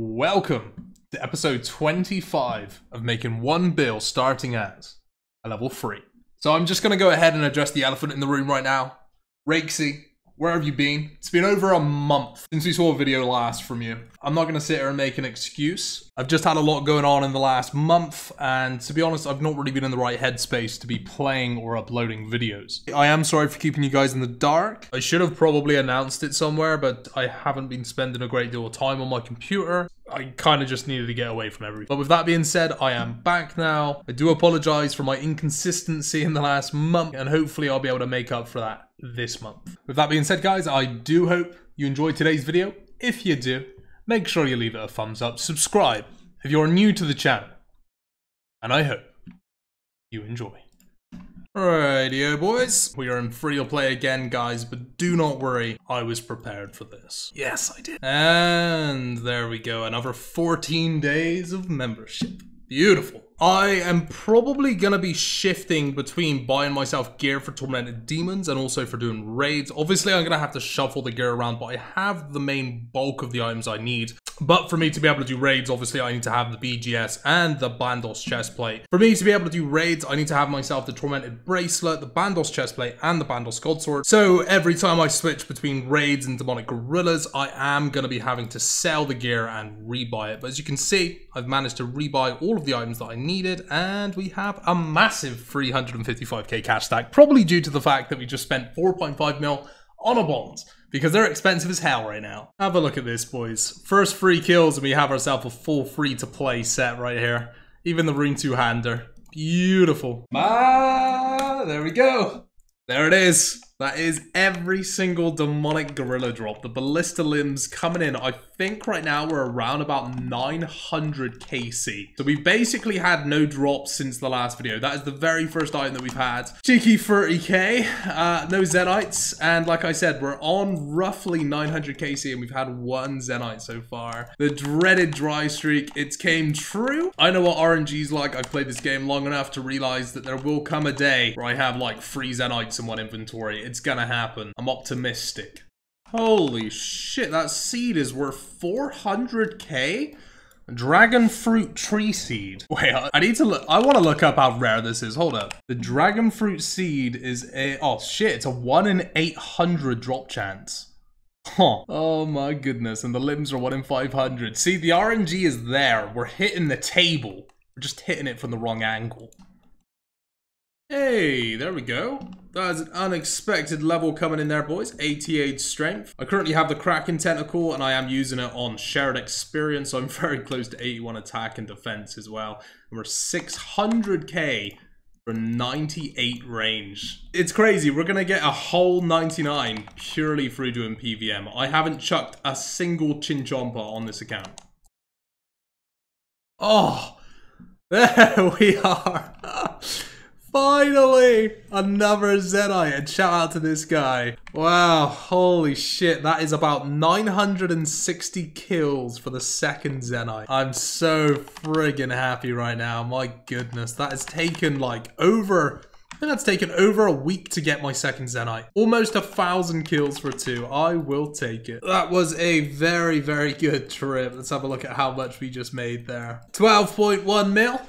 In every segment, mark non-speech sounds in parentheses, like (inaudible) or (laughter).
Welcome to episode 25 of making one bill starting as a level 3. So I'm just going to go ahead and address the elephant in the room right now. Raikesy, where have you been? It's been over a month since we saw a video last from you. I'm not going to sit here and make an excuse. I've just had a lot going on in the last month, and to be honest, I've not really been in the right headspace to be playing or uploading videos. I am sorry for keeping you guys in the dark. I should have probably announced it somewhere, but I haven't been spending a great deal of time on my computer. I kind of just needed to get away from everything. But with that being said, I am back now. I do apologize for my inconsistency in the last month, and hopefully I'll be able to make up for that this month. With that being said, guys, I do hope you enjoyed today's video. If you do, make sure you leave it a thumbs up, subscribe if you're new to the channel, and I hope you enjoy. Rightio boys, we are in free to play again guys, but do not worry, I was prepared for this. Yes, I did. And there we go, another 14 days of membership. Beautiful. I am probably gonna be shifting between buying myself gear for Tormented Demons and also for doing raids. Obviously, I'm gonna have to shuffle the gear around, but I have the main bulk of the items I need. But for me to be able to do raids, obviously I need to have the BGS and the Bandos chestplate. For me to be able to do raids, I need to have myself the Tormented Bracelet, the Bandos chestplate, and the Bandos Godsword. So every time I switch between raids and Demonic Gorillas, I am going to be having to sell the gear and rebuy it. But as you can see, I've managed to rebuy all of the items that I needed, and we have a massive 355k cash stack, probably due to the fact that we just spent 4.5 mil on a bond because they're expensive as hell right now. Have a look at this, boys. First three kills and we have ourselves a full free-to-play set right here. Even the Rune two-hander. Beautiful. Ah, there we go. There it is. That is every single demonic gorilla drop. The ballista limbs coming in. I think right now we're around about 900 KC. So we basically had no drops since the last video. That is the very first item that we've had. Cheeky 30k, uh, no Zenytes. And like I said, we're on roughly 900 KC and we've had one Zenyte so far. The dreaded dry streak, it came true. I know what RNG's like. I've played this game long enough to realize that there will come a day where I have like three Zenytes in one inventory. It's gonna happen. I'm optimistic. Holy shit, that seed is worth 400k? Dragon fruit tree seed. (laughs) Wait, I need to look. I want to look up how rare this is. Hold up. The dragon fruit seed is a. Oh shit, it's a 1 in 800 drop chance. Huh. Oh my goodness. And the limbs are 1 in 500. See, the RNG is there. We're hitting the table. We're just hitting it from the wrong angle. Hey, there we go. That's an unexpected level coming in there, boys. 88 strength. I currently have the Kraken Tentacle, and I am using it on shared experience, so I'm (laughs) very close to 81 attack and defense as well. And we're 600k for 98 range. It's crazy. We're going to get a whole 99 purely through doing PVM. I haven't chucked a single Chinchompa on this account. Oh, (laughs) there we are. Finally! Another Zenyte, and shout out to this guy. Wow, holy shit, that is about 960 kills for the second Zenyte. I'm so friggin' happy right now, my goodness. That has taken like over, I think that's taken over a week to get my second Zenyte. Almost a thousand kills for two, I will take it. That was a very, very good trip. Let's have a look at how much we just made there. 12.1 mil,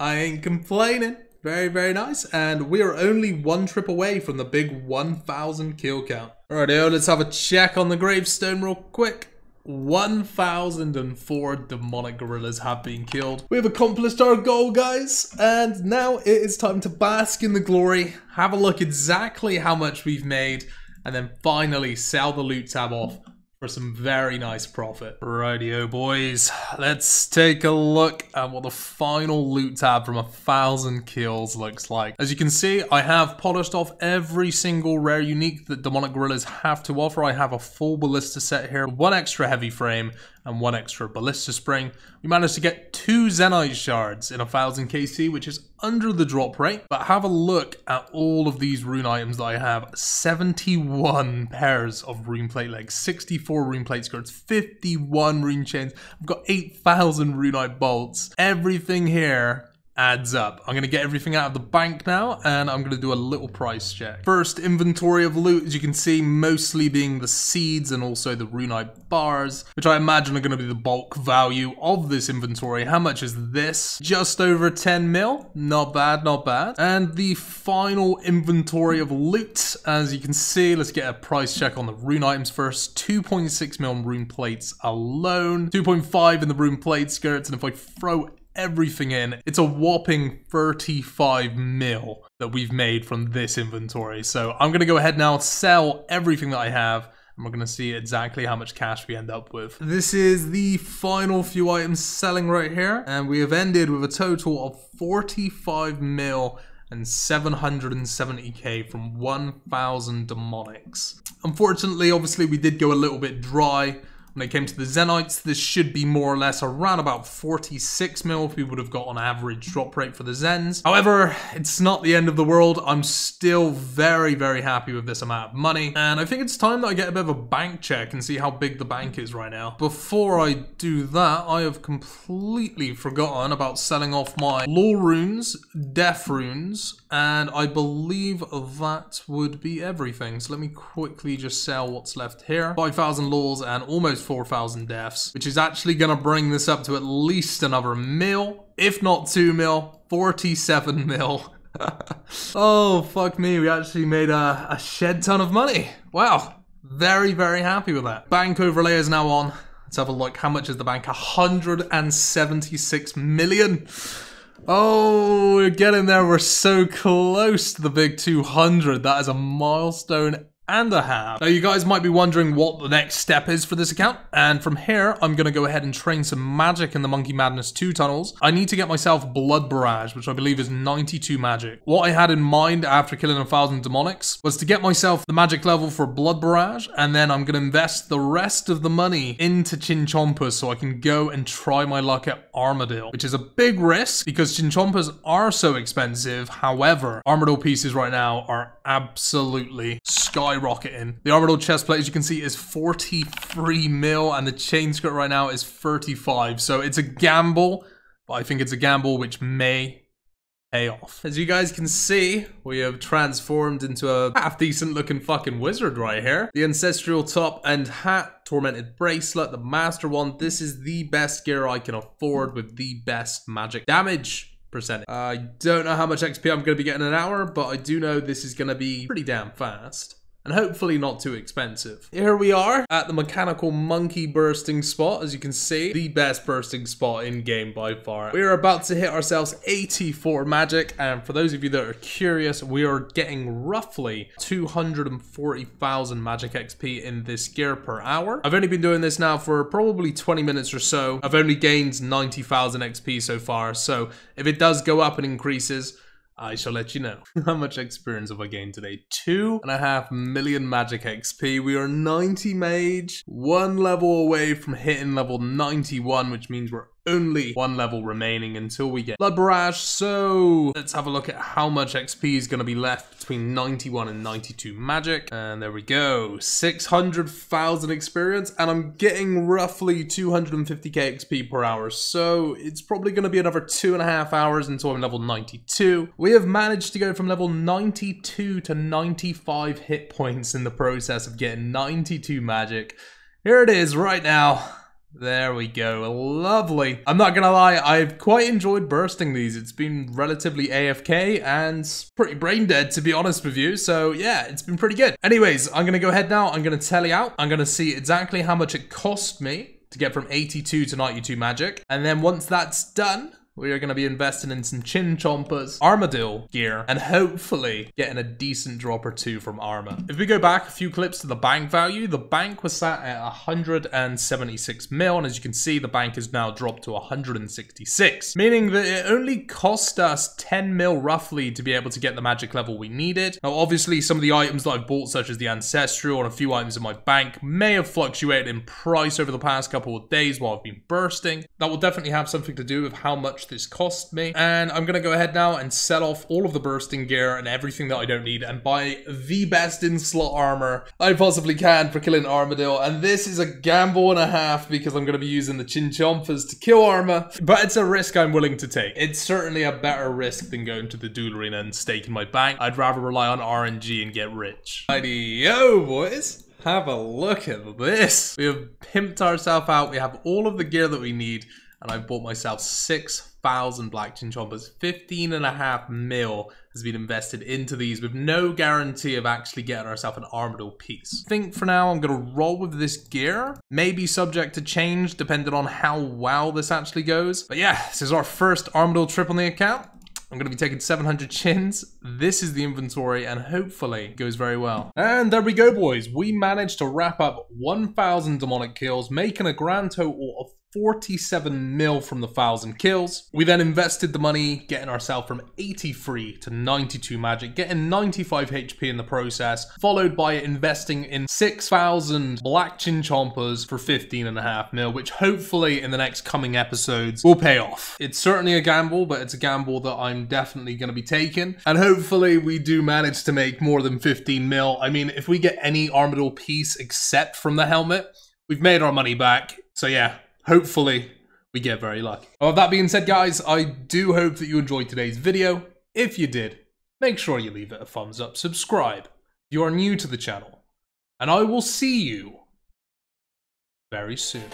I ain't complaining. Very, very nice. And we are only one trip away from the big 1,000 kill count. Alrighty, oh, let's have a check on the gravestone real quick. 1,004 demonic gorillas have been killed. We have accomplished our goal, guys. And now it is time to bask in the glory, have a look exactly how much we've made, and then finally sell the loot tab off for some very nice profit. Rightio boys, let's take a look at what the final loot tab from a thousand kills looks like. As you can see, I have polished off every single rare unique that Demonic Gorillas have to offer. I have a full ballista set here, one extra heavy frame, and one extra ballista spring. We managed to get two Zenyte shards in a 1000 KC, which is under the drop rate. But have a look at all of these rune items that I have. 71 pairs of rune plate legs, 64 rune plate skirts, 51 rune chains. I've got 8,000 runite bolts. Everything here adds up. I'm to get everything out of the bank now, and I'm to do a little price check. First, inventory of loot, as you can see, mostly being the seeds and also the runite bars, which I imagine are to be the bulk value of this inventory. How much is this? Just over 10 mil. Not bad, not bad. And the final inventory of loot, as you can see, let's get a price check on the rune items first. 2.6 mil rune plates alone, 2.5 in the rune plate skirts, and if I throw everything in. It's a whopping 35 mil that we've made from this inventory. So I'm going to go ahead now, sell everything that I have, and we're going to see exactly how much cash we end up with. This is the final few items selling right here, and we have ended with a total of 45 mil and 770k from 1000 demonics. Unfortunately, obviously we did go a little bit dry when it came to the Zenytes, this should be more or less around about 46 mil if we would have got on average drop rate for the Zens. However, it's not the end of the world. I'm still very, very happy with this amount of money. And I think it's time that I get a bit of a bank check and see how big the bank is right now. Before I do that, I have completely forgotten about selling off my Law runes, Death runes, and I believe that would be everything. So let me quickly just sell what's left here. 5,000 laws and almost 4,000 deaths, which is actually going to bring this up to at least another mil, if not 2 mil, 47 mil. (laughs) oh, fuck me. We actually made a, a shed ton of money. Wow. Very, very happy with that. Bank overlay is now on. Let's have a look. How much is the bank? 176 million. Oh, we're getting there. We're so close to the big 200. That is a milestone and a half. Now you guys might be wondering what the next step is for this account, and from here I'm gonna go ahead and train some magic in the Monkey Madness 2 tunnels. I need to get myself Blood Barrage, which I believe is 92 magic. What I had in mind after killing a thousand demonics was to get myself the magic level for Blood Barrage, and then I'm gonna invest the rest of the money into Chinchompas so I can go and try my luck at Armadyl, which is a big risk because Chinchompas are so expensive. However, Armadyl pieces right now are absolutely skyrocketing. The Armadyl chestplate, as you can see, is 43 mil, and the chain skirt right now is 35. So it's a gamble, but I think it's a gamble which may pay off. As you guys can see, we have transformed into a half-decent looking fucking wizard right here. The ancestral top and hat, tormented bracelet, the master wand. This is the best gear I can afford with the best magic damage percentage. I don't know how much XP I'm going to be getting an hour, but I do know this is going to be pretty damn fast and hopefully not too expensive. Here we are at the mechanical monkey bursting spot. As you can see, the best bursting spot in game by far. We are about to hit ourselves 84 magic. And for those of you that are curious, we are getting roughly 240,000 magic XP in this gear per hour. I've only been doing this now for probably 20 minutes or so. I've only gained 90,000 XP so far. So if it does go up and increases, I shall let you know. (laughs) How much experience have I gained today? Two and a half million magic XP. We are 90 mage, one level away from hitting level 91, which means we're only one level remaining until we get Blood Barrage. So let's have a look at how much XP is going to be left between 91 and 92 magic. And there we go. 600,000 experience. And I'm getting roughly 250k XP per hour. So it's probably going to be another two and a half hours until I'm level 92. We have managed to go from level 92 to 95 hit points in the process of getting 92 magic. Here it is right now. There we go. Lovely. I'm not gonna lie, I've quite enjoyed bursting these. It's been relatively AFK and pretty brain dead, to be honest with you. So yeah, it's been pretty good. Anyways, I'm gonna go ahead now. I'm gonna tally out. I'm gonna see exactly how much it cost me to get from 82 to 92 magic. And then once that's done, we are going to be investing in some chinchompas, Armadyl gear, and hopefully getting a decent drop or two from Arma. If we go back a few clips to the bank value, the bank was sat at 176 mil, and as you can see, the bank has now dropped to 166, meaning that it only cost us 10 mil roughly to be able to get the magic level we needed. Now, obviously, some of the items that I've bought, such as the Ancestral and a few items in my bank, may have fluctuated in price over the past couple of days while I've been bursting. That will definitely have something to do with how much this cost me. And I'm gonna go ahead now and sell off all of the bursting gear and everything that I don't need and buy the best in slot armor I possibly can for killing Armadyl. And this is a gamble and a half because I'm gonna be using the Chinchompas to kill Arma, but it's a risk I'm willing to take. It's certainly a better risk than going to the duel arena and staking my bank. I'd rather rely on RNG and get rich. Yo, boys. Have a look at this. We have pimped ourselves out. We have all of the gear that we need. And I've bought myself 6,000 Black Chinchompas. 15 and a half mil has been invested into these with no guarantee of actually getting ourselves an Armadyl piece. I think for now I'm going to roll with this gear. Maybe subject to change depending on how well this actually goes. But yeah, this is our first Armadyl trip on the account. I'm going to be taking 700 chins. This is the inventory and hopefully goes very well. And there we go, boys. We managed to wrap up 1,000 demonic kills, making a grand total of 47 mil from the 1000 kills. We then invested the money, getting ourselves from 83 to 92 magic, getting 95 HP in the process, followed by investing in 6,000 black chinchompas for 15 and a half mil, which hopefully in the next coming episodes will pay off. It's certainly a gamble, but it's a gamble that I'm definitely going to be taking. And hopefully we do manage to make more than 15 mil. I mean, if we get any Armadyl piece except from the helmet, we've made our money back. So yeah, hopefully we get very lucky. Well, that being said, guys, I do hope that you enjoyed today's video. If you did, make sure you leave it a thumbs up, subscribe if you are new to the channel, and I will see you very soon.